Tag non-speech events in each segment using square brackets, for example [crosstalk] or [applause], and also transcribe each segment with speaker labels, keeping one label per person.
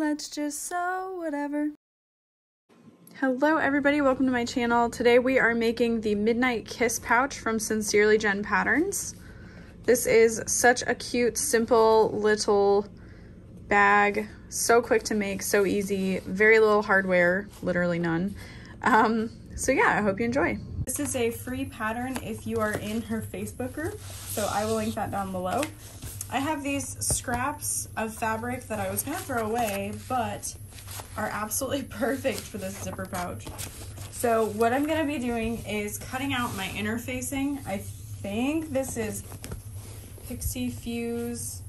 Speaker 1: let's just sew whatever. Hello everybody, welcome to my channel. Today we are making the Midnight Kiss pouch from Sincerely Jen Patterns. This is such a cute, simple little bag. So quick to make, so easy, very little hardware, literally none. Um, so yeah, I hope you enjoy. This is a free pattern if you are in her Facebook group, so I will link that down below. I have these scraps of fabric that I was gonna throw away, but are absolutely [laughs] perfect for this zipper pouch. So what I'm gonna be doing is cutting out my interfacing. I think this is Pixie Fuse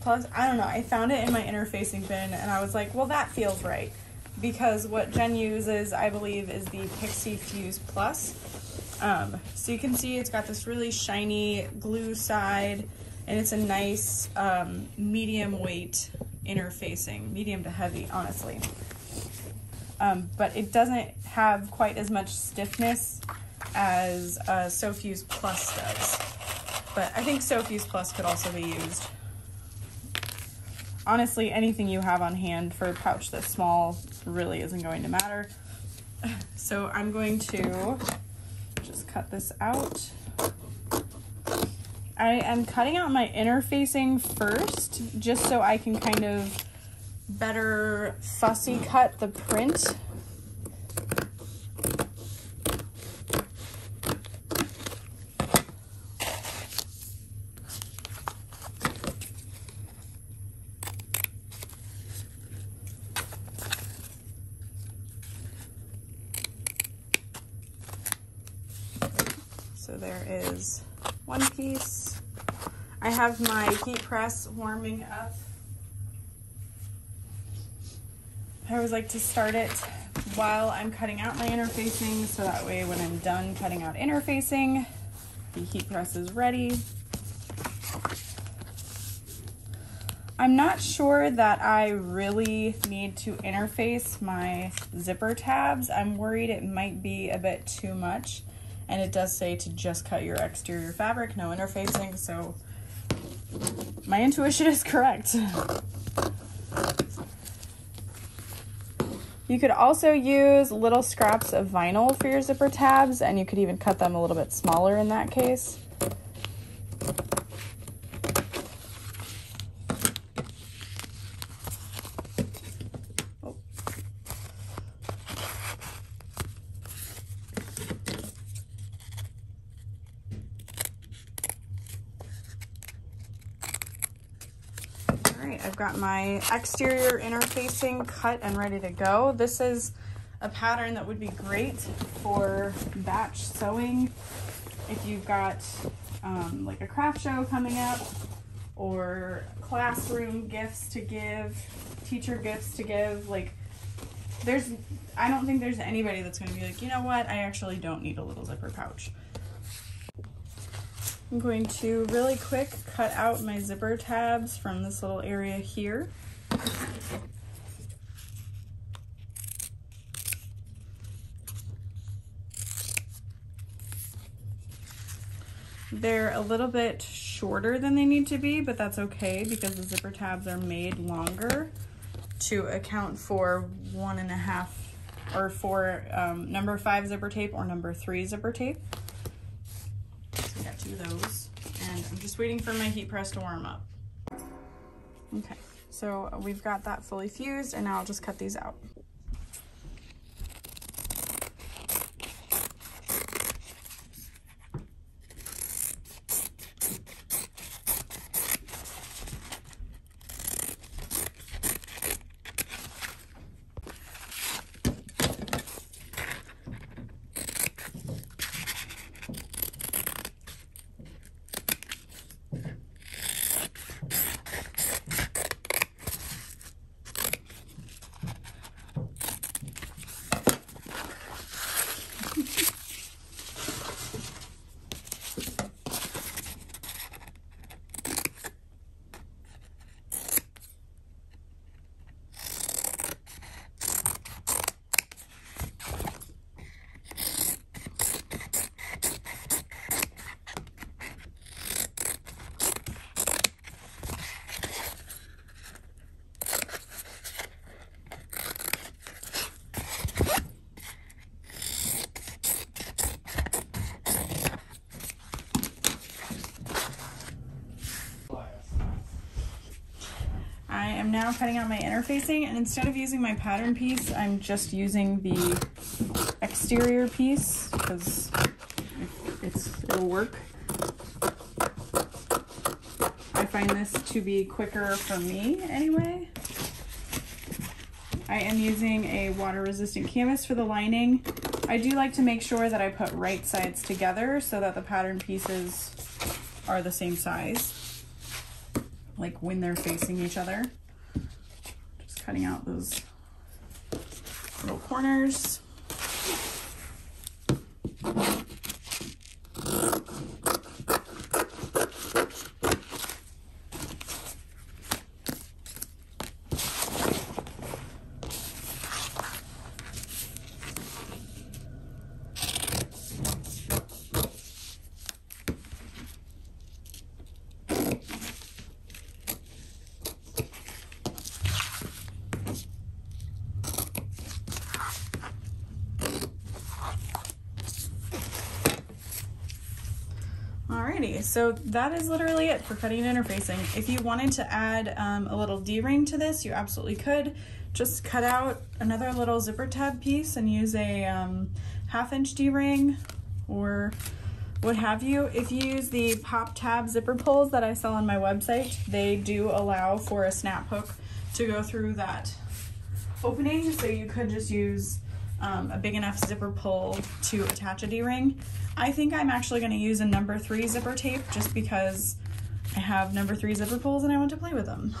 Speaker 1: plus, I don't know, I found it in my interfacing bin and I was like, well, that feels right. Because what Jen uses, I believe, is the Pixie Fuse Plus. Um, so you can see it's got this really shiny glue side and it's a nice um, medium weight interfacing, medium to heavy, honestly. Um, but it doesn't have quite as much stiffness as uh, SewFuse Plus does. But I think SewFuse Plus could also be used. Honestly, anything you have on hand for a pouch this small really isn't going to matter. [laughs] So I'm going to just cut this out. I am cutting out my interfacing first, just so I can kind of better fussy cut the print. So there is one piece. I have my heat press warming up. I always like to start it while I'm cutting out my interfacing so that way when I'm done cutting out interfacing, the heat press is ready. I'm not sure that I really need to interface my zipper tabs. I'm worried it might be a bit too much and it does say to just cut your exterior fabric, no interfacing, so my intuition is correct. You could also use little scraps of vinyl for your zipper tabs, and you could even cut them a little bit smaller in that case. Got my exterior interfacing cut and ready to go. This is a pattern that would be great for batch sewing if you've got um, like a craft show coming up or classroom gifts to give, teacher gifts to give. Like there's, I don't think there's anybody that's gonna be like, you know what, I actually don't need a little zipper pouch. I'm going to really quick cut out my zipper tabs from this little area here. They're a little bit shorter than they need to be, but that's okay because the zipper tabs are made longer to account for one and a half or for um, number five zipper tape or number three zipper tape those. And I'm just waiting for my heat press to warm up. Okay, so we've got that fully fused and now I'll just cut these out. Now cutting out my interfacing and instead of using my pattern piece, I'm just using the exterior piece because it's it'll work. I find this to be quicker for me anyway. I am using a water resistant canvas for the lining. I do like to make sure that I put right sides together so that the pattern pieces are the same size, like when they're facing each other. Cutting out those little corners. Alrighty, so that is literally it for cutting interfacing. If you wanted to add um, a little D-ring to this, you absolutely could. Just cut out another little zipper tab piece and use a um, half inch D-ring or what have you. If you use the pop tab zipper pulls that I sell on my website, they do allow for a snap hook to go through that opening. So you could just use um, a big enough zipper pull to attach a D-ring. I think I'm actually going to use a number three zipper tape just because I have number three zipper pulls and I want to play with them.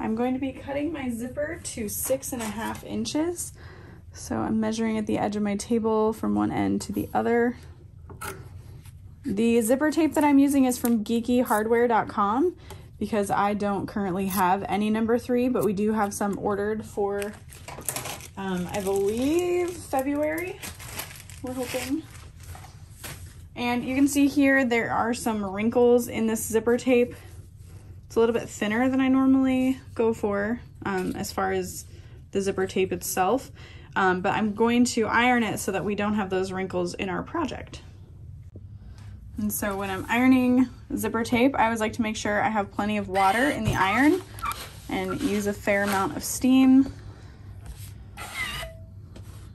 Speaker 1: I'm going to be cutting my zipper to six and a half inches. So I'm measuring at the edge of my table from one end to the other. The zipper tape that I'm using is from geekyhardware.com because I don't currently have any number three, but we do have some ordered for, um, I believe, February, we're hoping. And you can see here there are some wrinkles in this zipper tape. It's a little bit thinner than I normally go for um, as far as the zipper tape itself. Um, but I'm going to iron it so that we don't have those wrinkles in our project. And so when I'm ironing zipper tape, I always like to make sure I have plenty of water in the iron and use a fair amount of steam.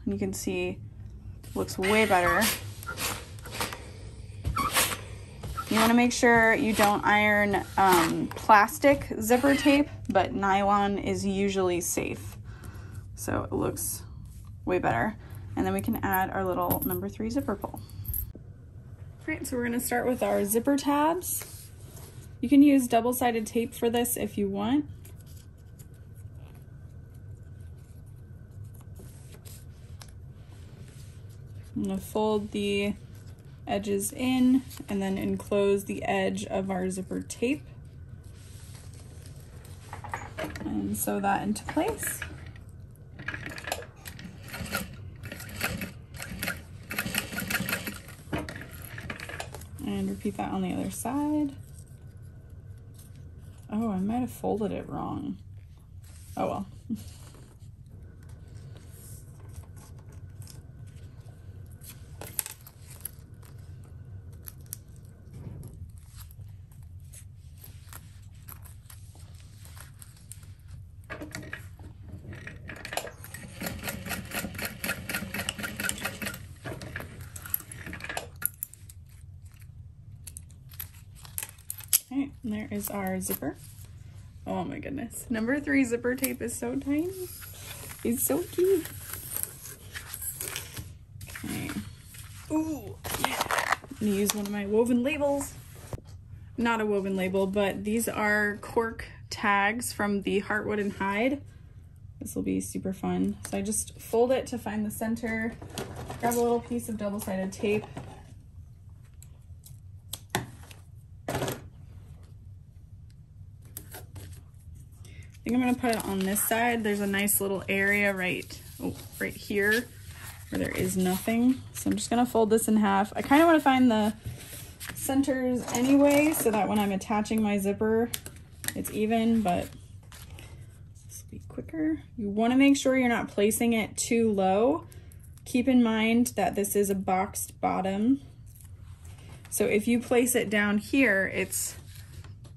Speaker 1: You can see looks way better You want to make sure you don't iron um, plastic zipper tape, but nylon is usually safe. So it looks way better. And then we can add our little number three zipper pull. All right, so we're gonna start with our zipper tabs. You can use double-sided tape for this if you want. I'm gonna fold the edges in and then enclose the edge of our zipper tape and sew that into place. And repeat that on the other side. Oh, I might have folded it wrong. Oh well. [laughs] Okay, there is our zipper. Oh my goodness. Number three zipper tape is so tiny. It's so cute. Okay. Ooh, yeah. I'm gonna use one of my woven labels. Not a woven label, but these are cork tags from the Heartwood and Hide. This will be super fun. So I just fold it to find the center, grab a little piece of double-sided tape, think I'm gonna put it on this side. There's a nice little area right, oh, right here where there is nothing. So I'm just gonna fold this in half. I kind of want to find the centers anyway so that when I'm attaching my zipper, it's even, but this will be quicker. You wanna make sure you're not placing it too low. Keep in mind that this is a boxed bottom. So if you place it down here, it's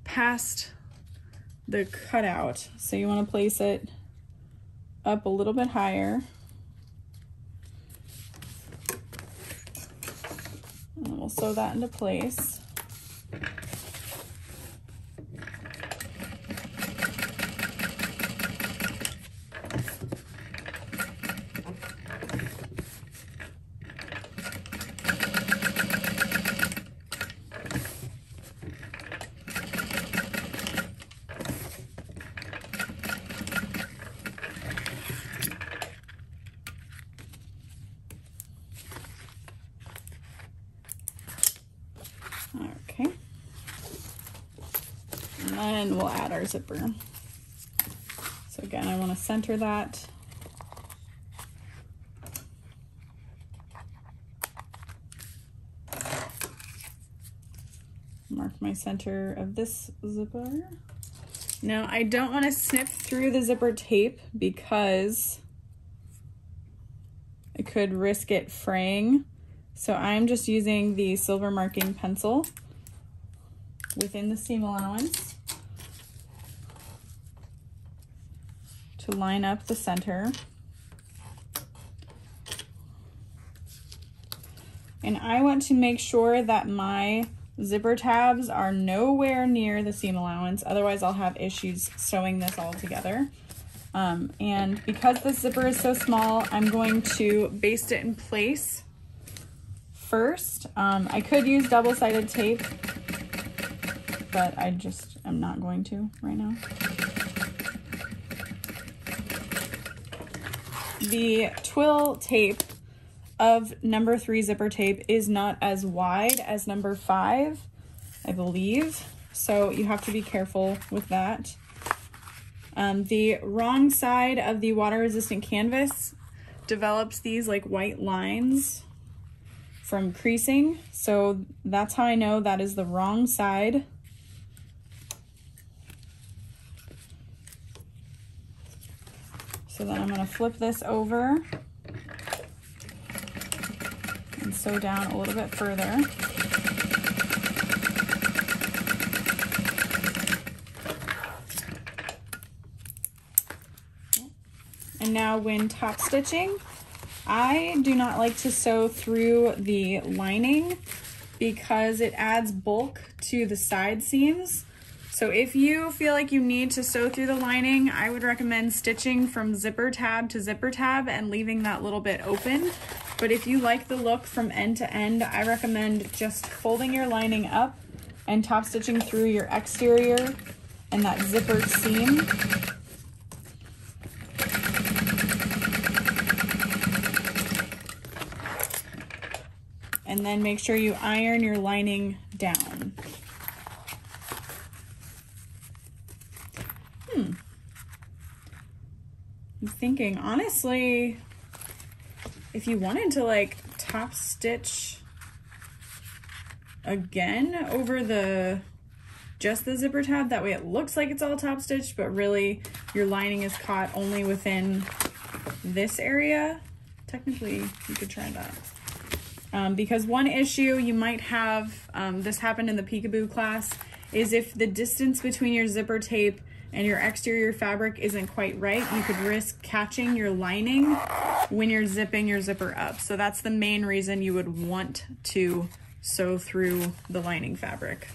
Speaker 1: past the cutout. So you want to place it up a little bit higher. And we'll sew that into place. Okay. And then we'll add our zipper. So again, I want to center that. Mark my center of this zipper. Now I don't want to snip through the zipper tape because I could risk it fraying. So I'm just using the silver marking pencil within the seam allowance to line up the center. And I want to make sure that my zipper tabs are nowhere near the seam allowance, otherwise I'll have issues sewing this all together. Um, and because the zipper is so small, I'm going to baste it in place first. Um, I could use double-sided tape, but I just am not going to right now. The twill tape of number three zipper tape is not as wide as number five, I believe. So you have to be careful with that. Um, the wrong side of the water resistant canvas develops these like white lines from creasing. So that's how I know that is the wrong side. So then I'm gonna flip this over and sew down a little bit further. And now when top stitching, I do not like to sew through the lining because it adds bulk to the side seams. So if you feel like you need to sew through the lining, I would recommend stitching from zipper tab to zipper tab and leaving that little bit open. But if you like the look from end to end, I recommend just folding your lining up and top stitching through your exterior and that zippered seam. And then make sure you iron your lining down. Hmm. I'm thinking, honestly, if you wanted to like top stitch again over the just the zipper tab that way it looks like it's all top stitched but really your lining is caught only within this area technically you could try that. Um, because one issue you might have um, this happened in the peekaboo class is if the distance between your zipper tape and your exterior fabric isn't quite right, you could risk catching your lining when you're zipping your zipper up. So that's the main reason you would want to sew through the lining fabric.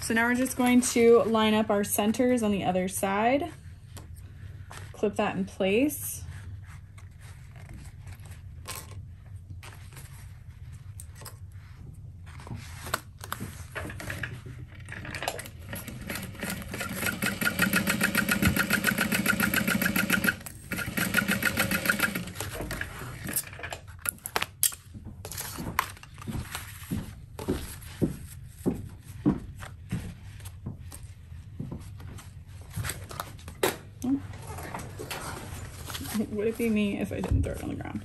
Speaker 1: So now we're just going to line up our centers on the other side, clip that in place. Would it be me if I didn't throw it on the ground?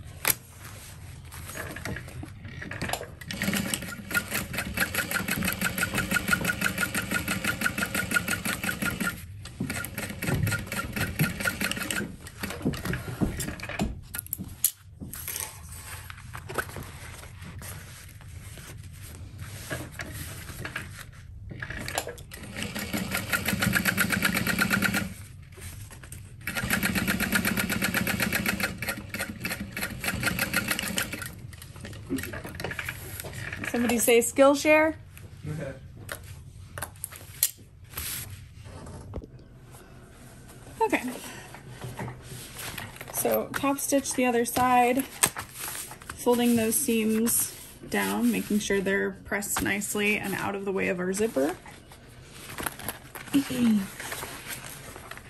Speaker 1: Somebody say Skillshare. Okay. So top stitch the other side, folding those seams down, making sure they're pressed nicely and out of the way of our zipper. [clears throat] and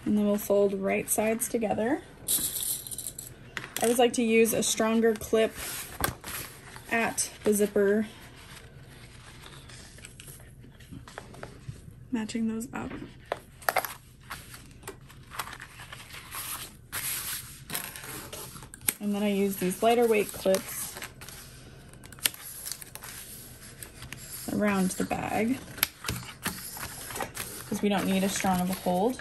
Speaker 1: then we'll fold right sides together. I always like to use a stronger clip at the zipper, matching those up. And then I use these lighter weight clips around the bag because we don't need as strong of a hold.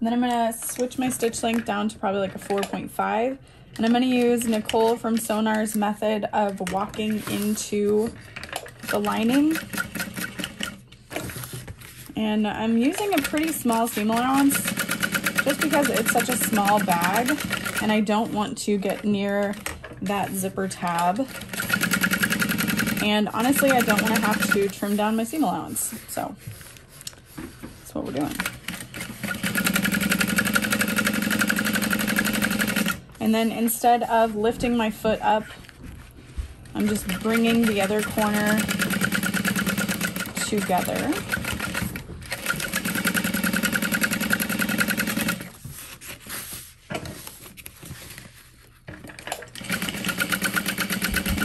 Speaker 1: And then I'm gonna switch my stitch length down to probably like a 4.5. And I'm gonna use Nicole from Sonar's method of walking into the lining. And I'm using a pretty small seam allowance just because it's such a small bag and I don't want to get near that zipper tab. And honestly, I don't want to have to trim down my seam allowance. So that's what we're doing. And then instead of lifting my foot up, I'm just bringing the other corner together.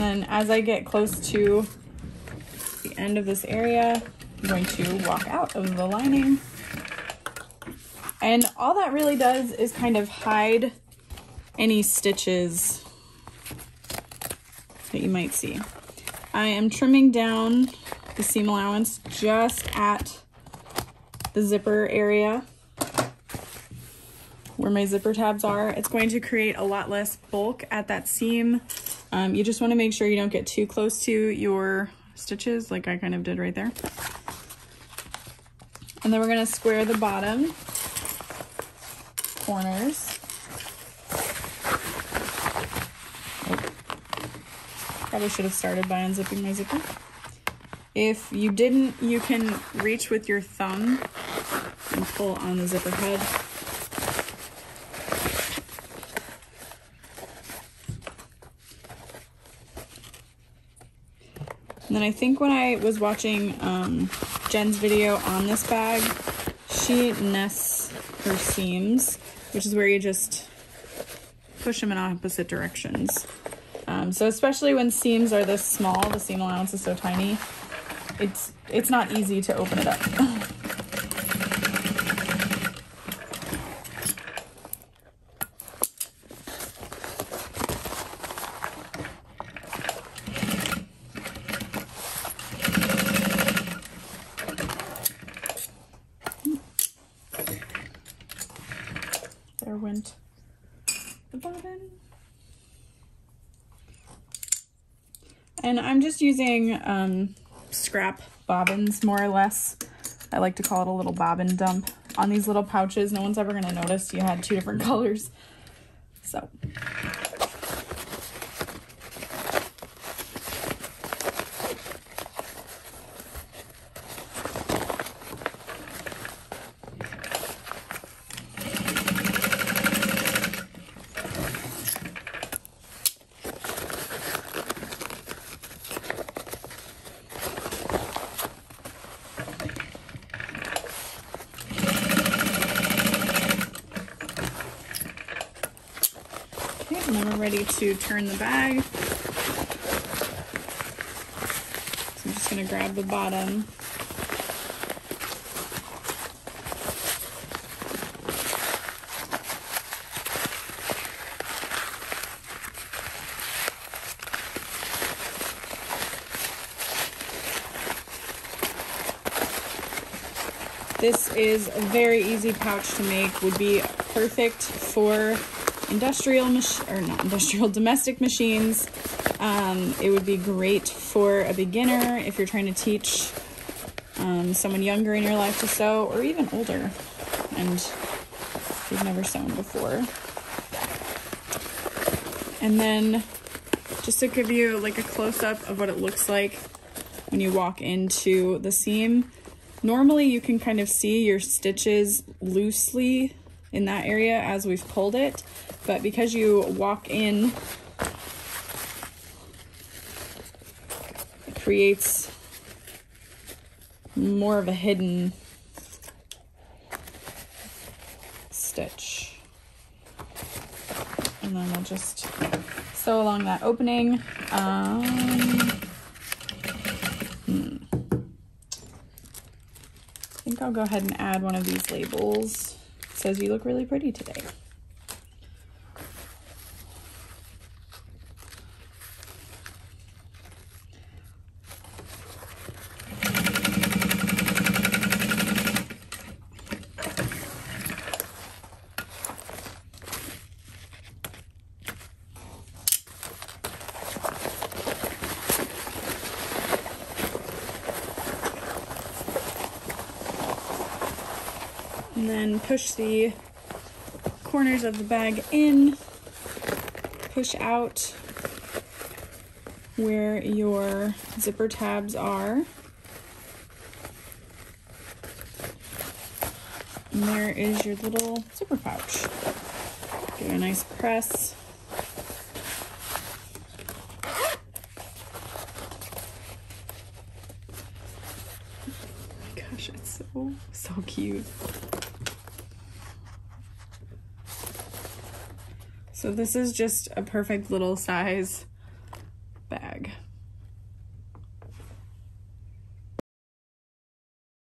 Speaker 1: Then as I get close to the end of this area, I'm going to walk out of the lining. And all that really does is kind of hide any stitches that you might see. I am trimming down the seam allowance just at the zipper area where my zipper tabs are. It's going to create a lot less bulk at that seam um, you just want to make sure you don't get too close to your stitches like I kind of did right there. And then we're going to square the bottom corners. Probably should have started by unzipping my zipper. If you didn't, you can reach with your thumb and pull on the zipper head And then I think when I was watching um, Jen's video on this bag, she nests her seams, which is where you just push them in opposite directions. Um, so especially when seams are this small, the seam allowance is so tiny, it's it's not easy to open it up. [laughs] And I'm just using um, scrap bobbins, more or less. I like to call it a little bobbin dump on these little pouches. No one's ever going to notice you had two different [laughs] colors. So And then we're ready to turn the bag. So I'm just gonna grab the bottom. This is a very easy pouch to make, would be perfect for industrial or not industrial [laughs] domestic machines um, it would be great for a beginner if you're trying to teach um, someone younger in your life to sew or even older and you've never sewn before and then just to give you like a close-up of what it looks like when you walk into the seam. Normally you can kind of see your stitches loosely in that area as we've pulled it, but because you walk in, it creates more of a hidden stitch. And then I'll just sew along that opening. Um, hmm. I think I'll go ahead and add one of these labels. It says you look really pretty today. and then push the corners of the bag in, push out where your zipper tabs are. And there is your little zipper pouch. Give it a nice press. Oh my gosh, it's so, so cute. So this is just a perfect little size.